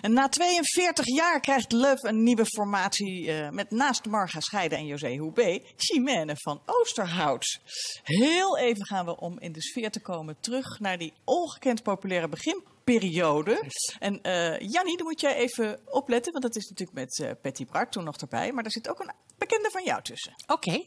En na 42 jaar krijgt Love een nieuwe formatie eh, met naast Marga Scheide en José Houbé, Chimène van Oosterhout. Heel even gaan we om in de sfeer te komen terug naar die ongekend populaire beginperiode. En eh Jannie, dan moet jij even opletten, want dat is natuurlijk met eh Patty Bart toen nog erbij. Maar er zit ook een bekende van jou tussen. Oké.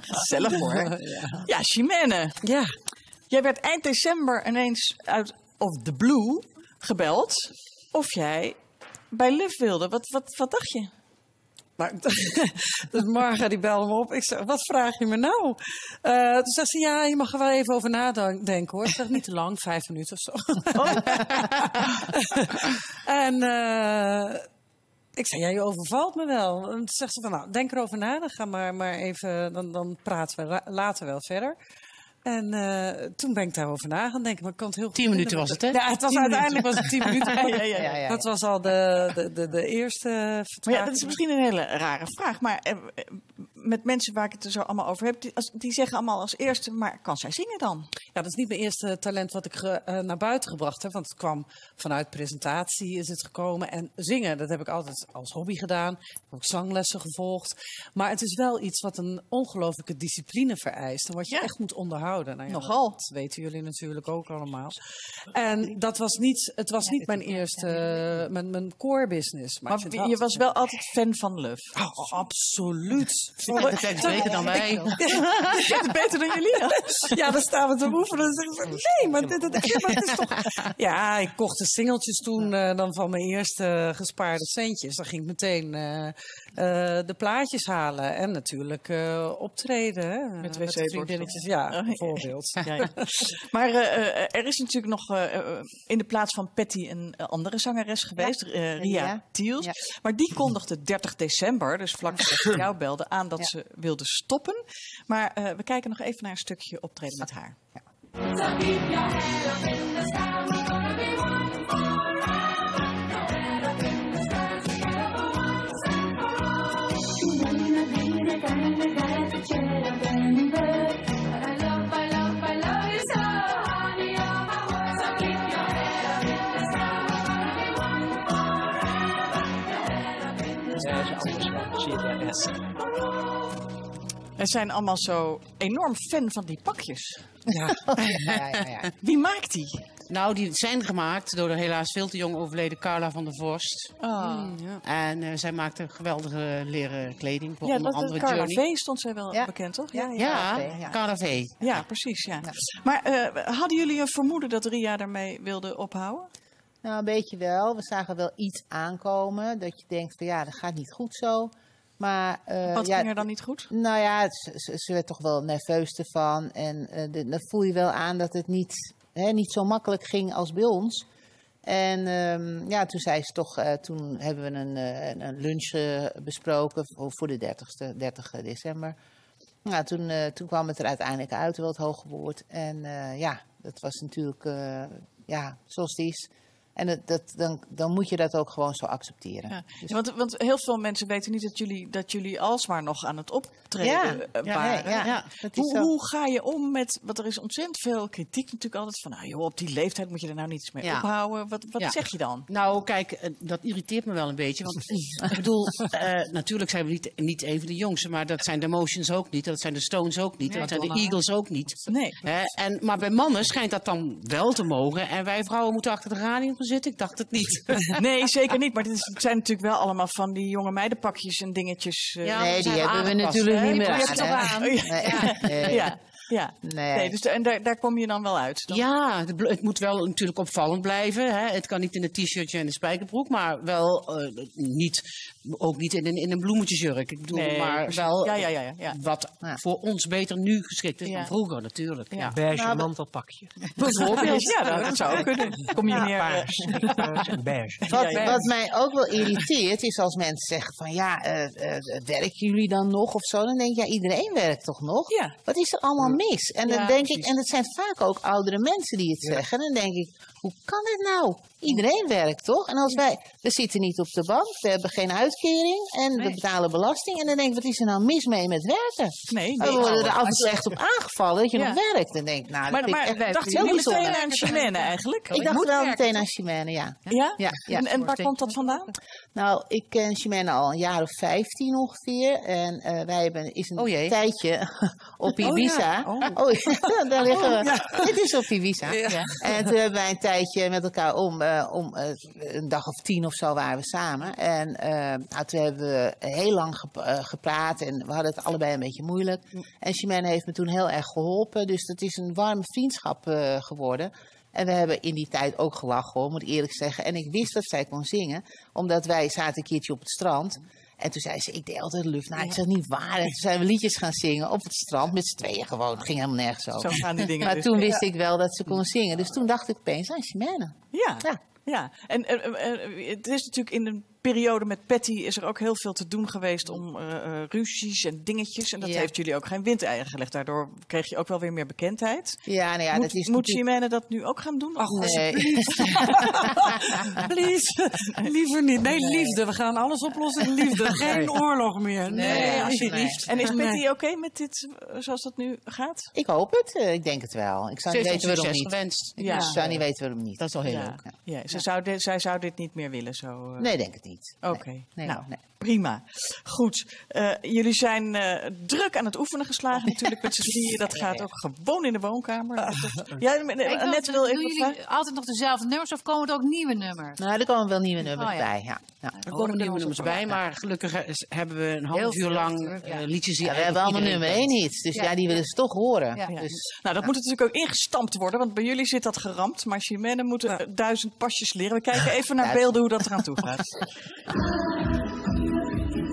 Gezellig hoor. Ja, Chimène. Ja. Jij werd eind december ineens uit of the blue gebeld of jij bij Luf wilde. Wat, wat, wat dacht je? Nou, dus Marga die belde me op. Ik zei, wat vraag je me nou? Eh, toen zei ze, ja, je mag er wel even over nadenken hoor. Ik zeg, niet te lang, vijf minuten of zo. en eh, ik zei, ja, je overvalt me wel. En toen zegt ze van, nou, denk erover na. Dan ga maar, maar even, dan, dan praten we la- later wel verder. En eh, toen ben ik daarover na gaan denken. Maar ik het heel goed Tien minuten was het, hè? Ja, het was Tien uiteindelijk was het tien minuten. Ja, ja, ja. Ja, ja. Dat was al de, de, de, de eerste Maar ja, vertraging. dat is misschien een hele rare vraag. Maar eh, eh, met mensen waar ik het er zo allemaal over heb, die, als, die zeggen allemaal als eerste, maar kan zij zingen dan? Ja, dat is niet mijn eerste talent wat ik ge- eh, naar buiten gebracht heb. Want het kwam vanuit presentatie is het gekomen. En zingen, dat heb ik altijd als hobby gedaan. Ik heb ook zanglessen gevolgd. Maar het is wel iets wat een ongelooflijke discipline vereist. En wat je Ja. echt moet onderhouden. Nou ja, Nogal. Dat weten jullie natuurlijk ook allemaal. En dat was niet, het was niet mijn eerste, eh, mijn, mijn core business. Maar, Maar je was wel altijd fan van Love. Oh, absoluut. Dat beter dan wij. Ja, beter dan jullie. ja. Ja, dan staan we te oefenen en zeggen van, nee, maar dit, dit, ja, maar het is toch... Ja, ik kocht de singeltjes toen eh, dan van mijn eerste gespaarde centjes. Dan ging ik meteen eh, eh, de plaatjes halen en natuurlijk eh, optreden. Hè, Met de wc-borstel. vriendinnetjes, ja, Oh, ja. bijvoorbeeld. Ja, ja. Maar er is natuurlijk nog in de plaats van Patty een andere zangeres geweest, Ria. Tiels. Ja. Maar die kondigde 30 december, dus vlak voordat ik jou belde, aan dat Ja. ze wilde stoppen. Maar eh, we kijken nog even naar een stukje optreden met haar. We zijn allemaal zo enorm fan van die pakjes. Ja. Ja, ja, ja. Wie maakt die? Nou, die zijn gemaakt door de helaas veel te jong overleden Carla van der Vorst. Oh. En eh, zij maakte geweldige leren kleding voor Ja, onder dat, dat andere Carla Journey. V stond zij wel Ja. bekend, toch? Ja, Ja, Carla V, ja. Carla V. Ja, precies. Ja. Maar eh, hadden jullie een vermoeden dat Ria daarmee wilde ophouden? Nou, een beetje wel. We zagen wel iets aankomen. Dat je denkt van ja, dat gaat niet goed zo. Maar eh, Wat ja, ging er dan niet goed? Nou ja, ze, werd toch wel nerveus ervan. En de- dan voel je wel aan dat het niet, hè, niet zo makkelijk ging als bij ons. En ehm, ja, toen zei ze toch, eh, toen hebben we een, een- lunch besproken voor, voor de 30ste, 30 december. Nou, toen, toen kwam het er uiteindelijk uit, wel het hoge woord. En ja, dat was natuurlijk, ja, zoals het is. En dat, dat, dan, dan moet je dat ook gewoon zo accepteren. Ja. Dus- want, want heel veel mensen weten niet dat jullie, dat jullie alsmaar nog aan het optreden Ja. eh, Ja, waren. Ja, Ja. dat is Hoe, zo. hoe ga je om met, want er is ontzettend veel kritiek natuurlijk altijd van, nou joh, op die leeftijd moet je er nou niets mee Ja. ophouden. Wat, wat Ja. zeg je dan? Nou, kijk, eh, dat irriteert me wel een beetje. Want ik bedoel, eh, natuurlijk zijn we niet, niet even de jongste, maar dat zijn de Motions ook niet. Dat zijn de Stones ook niet. Dat zijn de. Eagles ook niet. Nee. Hè, en, maar bij mannen schijnt dat dan wel te mogen. En wij vrouwen moeten achter de radio zitten. Ik dacht het niet. Nee, zeker niet. Maar dit is- het zijn natuurlijk wel allemaal van die jonge meidenpakjes en dingetjes. eh, Ja, Nee, die hebben we natuurlijk hè? niet meer aan. Nee, nee. ja, ja. Nee. Nee, dus de- en daar, daar kom je dan wel uit. Dan- Ja, het moet wel natuurlijk opvallend blijven. Hè. Het kan niet in een t-shirtje en een spijkerbroek, maar wel eh, niet Ook niet in een, in een bloemetjesjurk. Ik bedoel, Nee, maar wel Ja, ja, ja, wat Ja. voor ons beter nu geschikt is Ja. dan vroeger natuurlijk. Ja. Ja. Beige Nou, mantelpakje. Bijvoorbeeld. Ja, dat zou ook kunnen. Kom je meer... eh, Paars. Paars en beige. Wat, Ja, ja. wat mij ook wel irriteert is als mensen zeggen van ja, eh, eh, werken jullie dan nog of zo? Dan denk ik, ja, iedereen werkt toch nog? Ja. Wat is er allemaal mis? En Ja, dan denk ik, en het zijn vaak ook oudere mensen die het zeggen. En dan denk ik, hoe kan dit nou? Iedereen werkt toch? En als wij, we zitten niet op de bank, we hebben geen uitkering en we betalen belasting. En dan denk ik, wat is er nou mis mee met werken? Nee, We nee. worden er toe echt op aangevallen dat je Ja. nog werkt. Dan denk ik, nou, dat Maar, vind ik echt dacht heel meteen aan Chimène eigenlijk? Ik dacht wel meteen aan Chimène, ja. Ja? Ja, ja. En, en waar komt dat vandaan? Nou, ik ken Chimène al een jaar of 15 ongeveer. En eh, wij hebben is een Oh tijdje op Oh Ibiza. ja. Oh. Oh, ja, daar liggen we. Dit is op Ibiza. Ja. En toen hebben wij een tijdje met elkaar om, eh, om eh, een dag of tien of zo waren we samen. En eh, nou, toen hebben we heel lang gep- gepraat en we hadden het allebei een beetje moeilijk. En Chimène heeft me toen heel erg geholpen. Dus dat is een warme vriendschap geworden. En we hebben in die tijd ook gelachen, hoor, moet ik eerlijk zeggen. En ik wist dat zij kon zingen, omdat wij zaten een keertje op het strand. En toen zei ze, ik deed altijd lucht. Nou, ik zeg niet waar. En toen zijn we liedjes gaan zingen op het strand met z'n tweeën gewoon. Het ging helemaal nergens over. Zo gaan die dingen Maar dus. toen wist ik wel dat ze kon zingen. Dus toen dacht ik opeens aan Chimène. Ja. Ja. Ja, en eh, eh, eh, het is natuurlijk in de periode met Patty is er ook heel veel te doen geweest om ruzies en dingetjes. En dat Ja. heeft jullie ook geen windeieren gelegd. Daardoor kreeg je ook wel weer meer bekendheid. Ja, nou ja, moet dat is moet natuurlijk- dat nu ook gaan doen? Of- Nee. Please. Liever niet. Nee, liefde. We gaan alles oplossen in liefde. Geen oorlog meer. Nee, Nee, alsjeblieft. En is Nee. oké met dit zoals dat nu gaat? Ik hoop het. eh, Ik denk het wel. Ik zou Ze niet weten waarom niet. gewenst. Ja. Ik zou niet weten waarom niet. Dat is al heel ja. leuk. Ja, ze Zou dit, zij zou dit niet meer willen zo. eh. Nee, denk het niet. Nee. Oké, Nee, nou, nee. Prima. Goed, Eh, jullie zijn eh, druk aan het oefenen geslagen natuurlijk met z'n drieën. Dat gaat ook gewoon in de woonkamer. Ja, Ik wil, wil doen jullie vragen. altijd nog dezelfde nummers of komen er ook nieuwe nummers? Nou, er komen wel nieuwe nummers Oh, ja. bij. Ja. Ja. Er komen nieuwe nummers bij, maar gelukkig hebben we een half uur lang eh, liedjes die Ja, we hebben allemaal nummer 1 hits. Dus ja, Ja. die willen ze toch horen. Ja. Dus, Nou, dat moet natuurlijk ook ingestampt worden, want bij jullie zit dat geramd. Maar Chimène moet er duizend pasjes leren. We kijken even naar beelden hoe dat eraan toe gaat.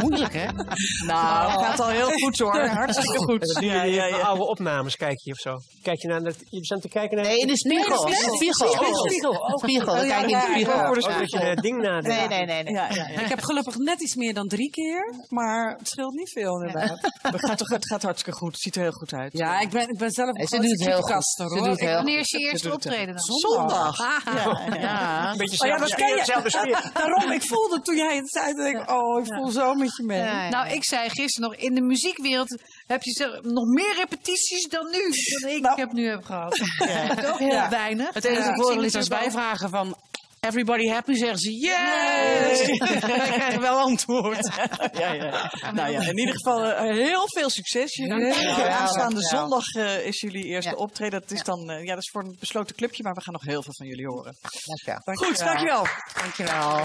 Moeilijk, hè? Nou, gaat al heel goed hoor. Hartstikke goed. Ja, Ja, ja, ja. Oude opnames kijk je of zo. Kijk je naar dat, je bent te kijken naar... nee, in de spiegel. Nee, In de spiegel. spiegel. Spiegel. Oh, Oh, ja, kijken in ja, de ja, spiegel. de Oh, dat je het ding nadenkt. Nee, nee, nee. nee. Ja, ja, ja. Ik heb gelukkig net iets meer dan drie keer, maar het scheelt niet veel inderdaad. Het, gaat toch, het gaat hartstikke goed. Het ziet er heel goed uit. Ja, ik ben, ik ben zelf een ze doet het heel Ze hoor. doet het heel Wanneer is je eerste het optreden dan? Zondag. Ja, ja. Ja. Een beetje Oh ja, dat ken je. dezelfde sfeer. Daarom, ik voelde toen jij het zei, dat ik, oh, ik voel zo met je mee. Ja, ja. Nou, ik zei gisteren nog, in de muziekwereld heb je zeg, nog meer repetities dan nu. Dan ik heb nu heb gehad. Toch heel Ja. weinig. Het enige voordeel Ik is als wij vragen van... Everybody happy, zeggen ze yes! Wij krijgen wel antwoord. Ja, ja. Nou ja, in ieder geval eh, heel veel succes. Jullie. Ja, Aanstaande zondag eh, is jullie eerste Ja. optreden. Dat is dan, eh, ja, dat is voor een besloten clubje, maar we gaan nog heel veel van jullie horen. Dankjewel. Goed, dankjewel. Dankjewel.